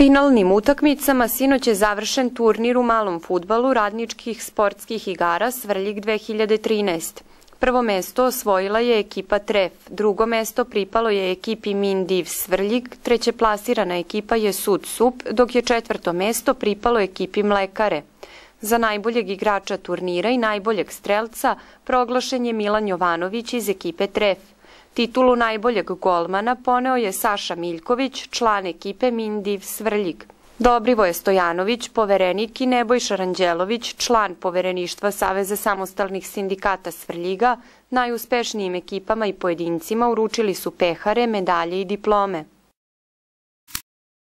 Finalnim utakmicama sinoć je završen turnir u malom futbalu radničkih sportskih igara Svrljig 2013. Prvo mesto osvojila je ekipa Tref, drugo mesto pripalo je ekipi Mindiv Svrljig, treće plasirana ekipa je Sud Sup, dok je četvrto mesto pripalo ekipi Mlekare. Za najboljeg igrača turnira i najboljeg strelca proglašen je Milan Jovanović iz ekipe Tref. Titulu najboljeg golmana poneo je Saša Miljković, član ekipe Mindiv Svrljig. Dobrivoje Stojanović, poverenik i Nebojša Ranđelović, član povereništva Saveza samostalnih sindikata Svrljiga, najuspešnijim ekipama i pojedincima uručili su pehare, medalje i diplome.